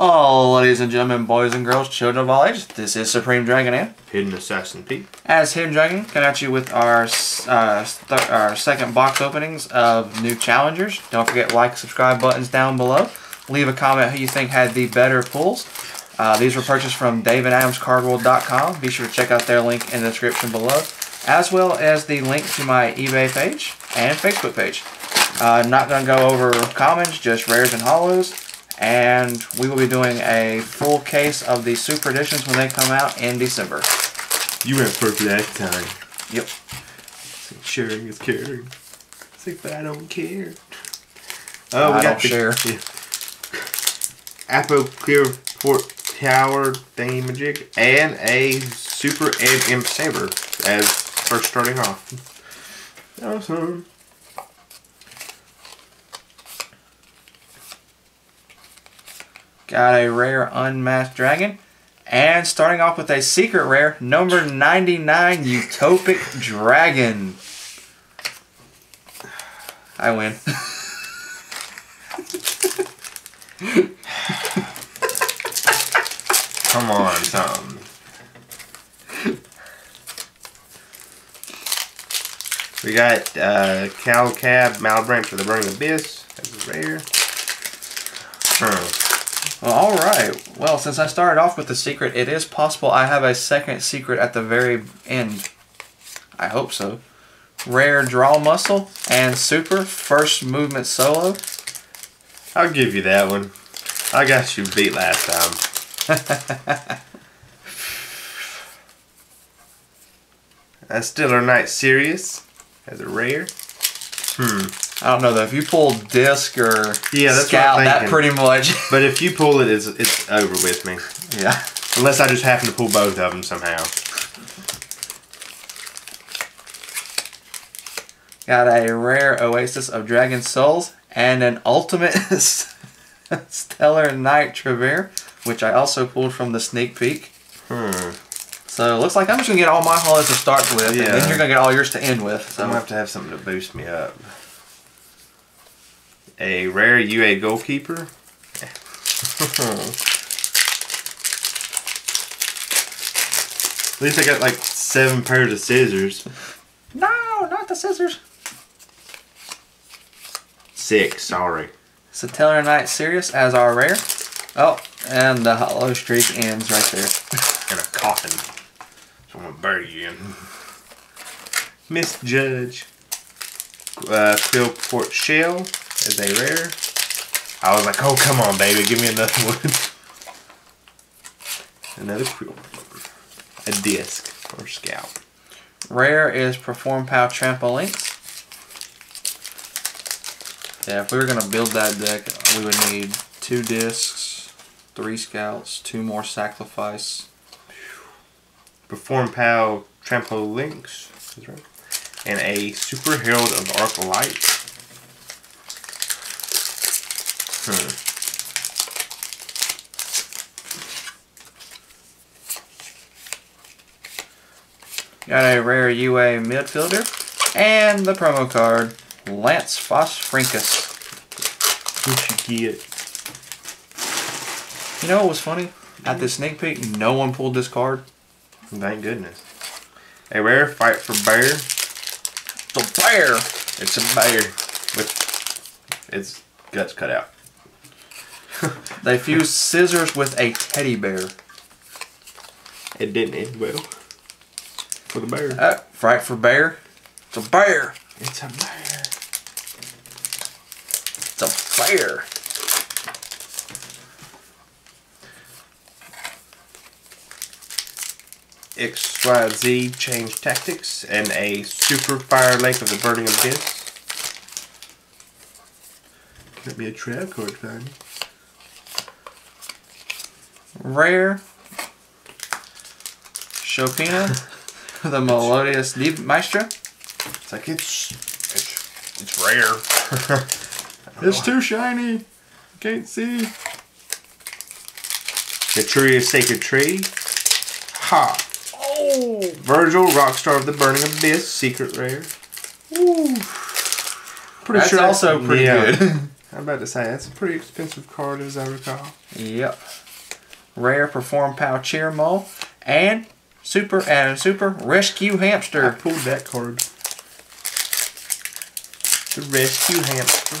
Oh, ladies and gentlemen, boys and girls, children of all ages, this is Supreme Dragon and Hidden Assassin Pete. as Hidden Dragon, coming at you with our uh, our second box openings of new challengers. Don't forget like, subscribe buttons down below. Leave a comment who you think had the better pulls. Uh, these were purchased from DavidAdamsCardWorld.com. Be sure to check out their link in the description below, as well as the link to my eBay page and Facebook page. Uh, not going to go over commons, just rares and hollows. And we will be doing a full case of the super editions when they come out in December. You went first that time. Yep. Sharing is caring. It's like, but I don't care. Oh, I don't share. Yeah. Apo Clear Port Tower Thingamajig and a Super Edge Imp Saber as first starting off. Awesome. Got a rare unmasked dragon. And starting off with a secret rare, number 99 Utopic Dragon. I win. Come on, Tom. We got uh, Calcab Malebranche for the Burning Abyss. That's a rare. Hmm. All right. Well, since I started off with the secret, it is possible I have a second secret at the very end. I hope so. Rare draw muscle and super first movement solo. I'll give you that one. I got you beat last time. A Stiller Knight Sirius as a rare. Hmm. I don't know though. If you pull disc or Yeah, that's scout, that pretty much. But if you pull it, it's, it's over with me. yeah. Unless I just happen to pull both of them somehow. Got a rare Oasis of Dragon Souls and an ultimate Stellar Knight Triverr, which I also pulled from the sneak peek. Hmm. So it looks like I'm just gonna get all my hollows to start with, and then you're gonna get all yours to end with. So I'm gonna have to have something to boost me up. A rare UA goalkeeper. At least I got like seven pairs of scissors. no, not the scissors. Six, sorry. Stellar Knight Sirius as our rare. Oh, and the hollow streak ends right there. And a coffin. So I'm gonna bury you in. Miss Judge. Uh, Qliphort Shell is a rare. I was like, oh, come on, baby, give me another one. another quill. A disc or scalp. Rare is Performapal Trampolynx. Yeah, if we were gonna build that deck, we would need two discs, three scouts, two more sacrifice. Perform Pow Trampo Links. Right. And a Super Herald of Arc Light. Got a rare UA midfielder. And the promo card, Lancephorhynchus. What you get? You know what was funny? At the sneak peek, no one pulled this card. Thank goodness. A rare Frightfur Bear. The bear! It's a bear with its guts cut out. They fused scissors with a teddy bear. It didn't end well for the bear. Uh, Frightfur Bear. It's a bear. It's a bear. It's a bear. XYZ change tactics and a super fire lake of the burning abyss. Could be a trap card, fun. Rare. Shopina. the Melodious Deep Maestro. It's like it's it's it's rare. It's too shiny. Can't see. the tree is sacred tree. Ha! Oh! Virgil, Rockstar of the Burning Abyss, secret rare. Ooh. Pretty That's also pretty yeah. good. I'm about to say that's a pretty expensive card as I recall. Yep. Rare Performapal Cheermole and Super and Super Rescue I Hamster. pulled that card. The rescue hamster.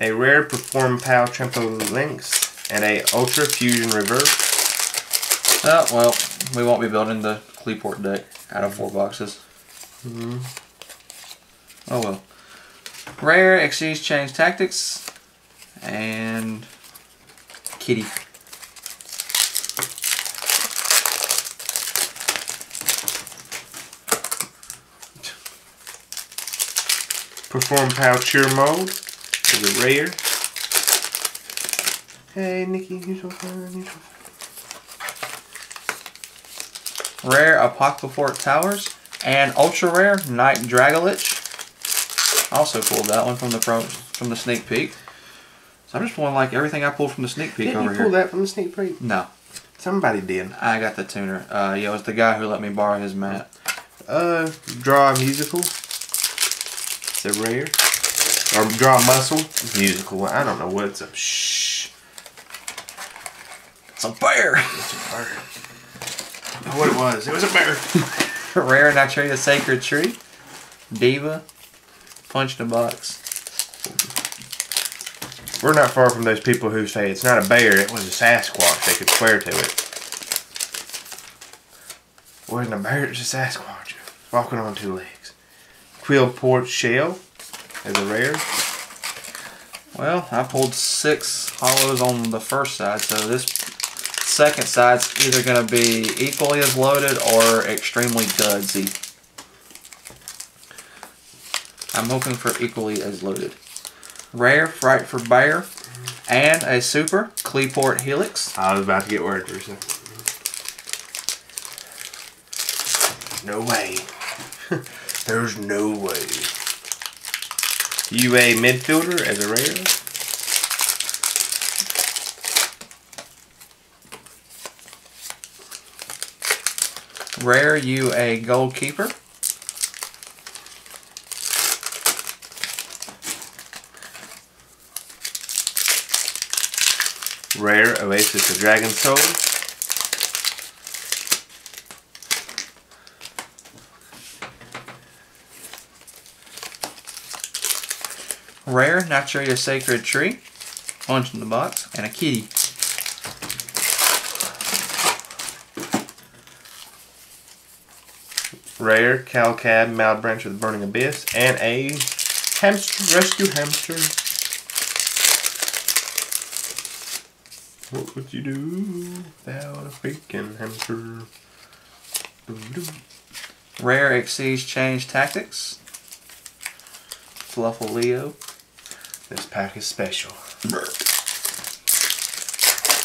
A rare perform pow trampo links and a ultra fusion reverse. Oh well, we won't be building the Qliphort deck out of four boxes. Hmm. Oh well. Rare Exchange Change Tactics and Kitty. Performapal Cheermole is a rare. Hey Nikki, you so fun. You so fun. Rare Apocalypse Towers and ultra rare Night Dragolich. Also pulled that one from the pro from the sneak peek. So I'm just pulling like everything I pulled from the sneak peek Didn't over you pull here. that from the sneak peek? No, Somebody did. I got the tuner. Uh, yeah, it was the guy who let me borrow his mat. Uh, draw a musical. It's a rare. Or draw a muscle. Musical. I don't know what it's a. Shh. It's a bear. It's a bird. I know what it was. It was a bear. rare Nitrata Sacred Tree. Diva. Punch in a box. We're not far from those people who say it's not a bear, it was a Sasquatch. They could swear to it. Wasn't a bear, it's a Sasquatch. Walking on two legs. Qliphort Shell is a rare. Well, I pulled six hollows on the first side, so this second side's either going to be equally as loaded or extremely dudsy. I'm hoping for equally as loaded. Rare Frightfur Bear and a super Qliphort Helix. I was about to get worried for a second. No way. There's no way. UA midfielder as a rare. Rare you a Goalkeeper. Rare Oasis of Dragon Soul. Rare Nitrata Sacred Tree. Punch in the box. And a kitty. Rare Calcab Malebranche of the Burning Abyss. And a hamster rescue hamster. What would you do without a freaking hamster? Rare Exceeds Change Tactics. Fluffal Leo. This pack is special.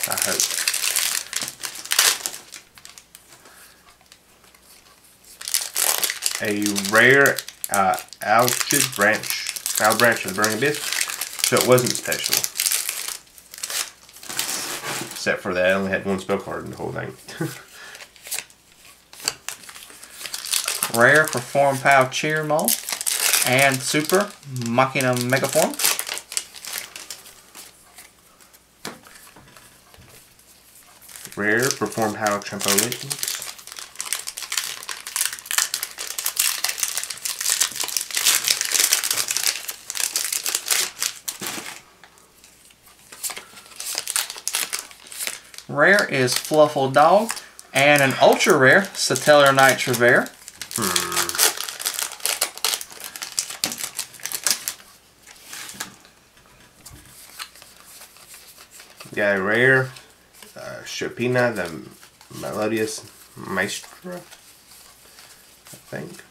I hope. A rare uh, Alchid branch, Al branch of the Burning Abyss, so it wasn't special. Except for that, I only had one spell card in the whole thing. Rare Performapal Cheermole. And Super Machina Megaform. rare Performapal Trampolynx. Rare is Fluffal Dog. And an ultra rare, Satellar Knight Triverr. Got a rare uh, Shopina, the Melodious maestro, I think.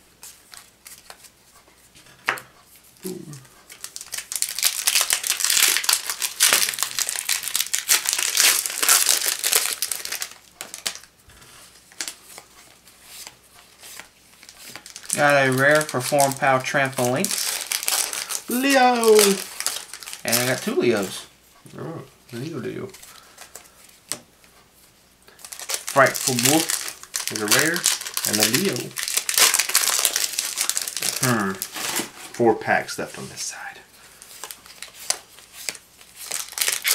Got a rare Performapal Trampolynx. Leo! And I got two Leos. Oh, Leo Leo. Frightfur Wolf is a rare, and a Leo. Hmm. Four packs left on this side.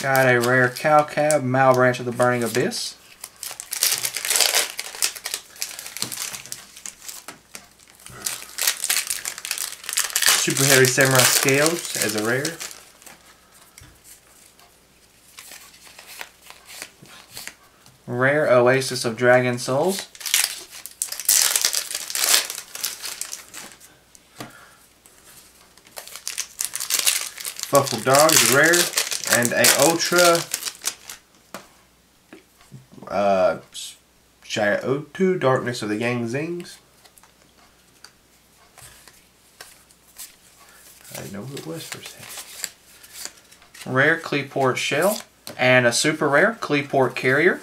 Got a rare Calcab, Malebranche of the Burning Abyss. Super Heavy Samurai Scales as a rare. Rare Oasis of Dragon Souls. Buffalo Dog is rare. And a Ultra uh, Jiaotu Darkness of the Yang Zings. I didn't know who it was for a second. Rare Qliphort Shell. And a super rare Qliphort Carrier.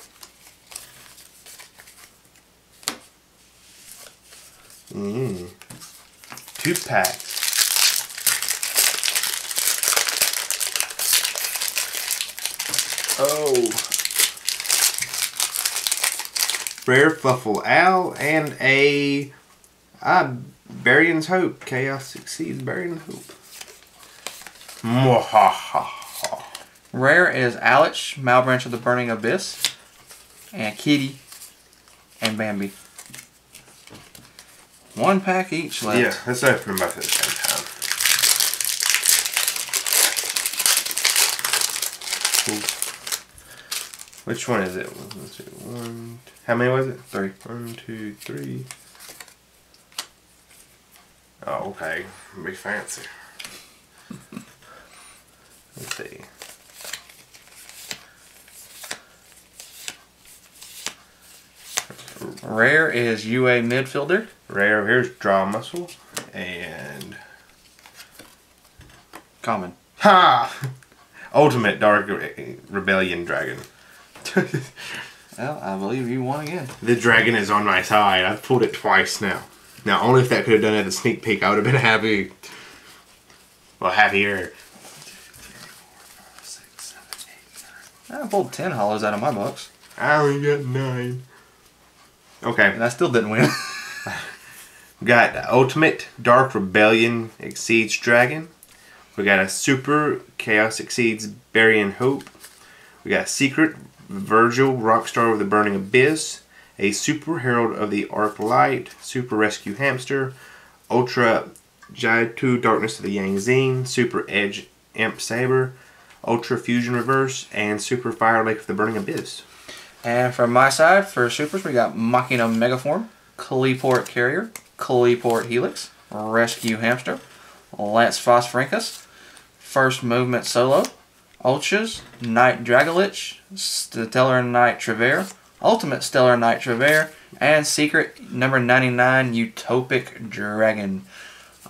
Mmm. Two packs. Oh. Rare Fluffal Owl and a uh, Barian's Hope. Chaos succeeds Barian's Hope. Mwahaha. Rare is Alich, Malebranche of the Burning Abyss. And Kitty. And Bambi. One pack each left. Yeah, let's open them both at the same time. Cool. Which one is it? Let's see. One. How many was it? Three. One, two, three. Oh, okay. Be fancy. Let's see. Rare is UA Midfielder. Rare. Here's Draw Muscle. And. Common. Ha! Ultimate Dark Rebellion Dragon. Well, I believe you won again. The dragon is on my side. I've pulled it twice now. Now, only if that could have done it at a sneak peek, I would have been happy. Well, happier. I pulled 10 hollows out of my box. I only got nine. Okay, And I still didn't win. we got Ultimate Dark Rebellion Exceeds Dragon. We got a Super Chaos Exceeds Barian Hope. We got Secret Virgil Rockstar with the Burning Abyss. A Super Herald of the Arc Light. Super Rescue Hamster. Ultra Jai Jiaotu Darkness of the Yang Zing. Super Edge Imp Saber. Ultra Fusion Reverse. And Super Fire Lake of the Burning Abyss. and from my side, for supers, we got Machina Megaform, Qliphort Carrier, Qliphort Helix, Rescue Hamster, Lancephorhynchus, First Movement Solo, Ultras, Night Dragolich, Stellar Knight Triverr, Ultimate Stellar Knight Triverr, and Secret number 99 Utopic Dragon.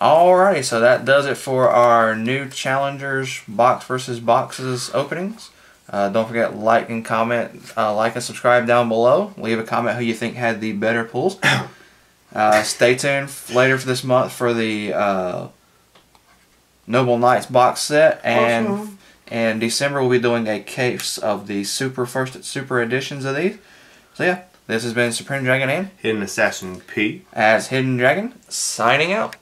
Alrighty, so that does it for our new Challengers box versus boxes openings. Uh, don't forget like and comment, uh, like and subscribe down below. Leave a comment who you think had the better pulls. Uh, stay tuned later for this month for the uh, Noble Knights box set, and Awesome. in December we'll be doing a case of the super first super editions of these. So yeah, this has been Supreme Dragon and Hidden Assassin P. as Hidden Dragon signing out.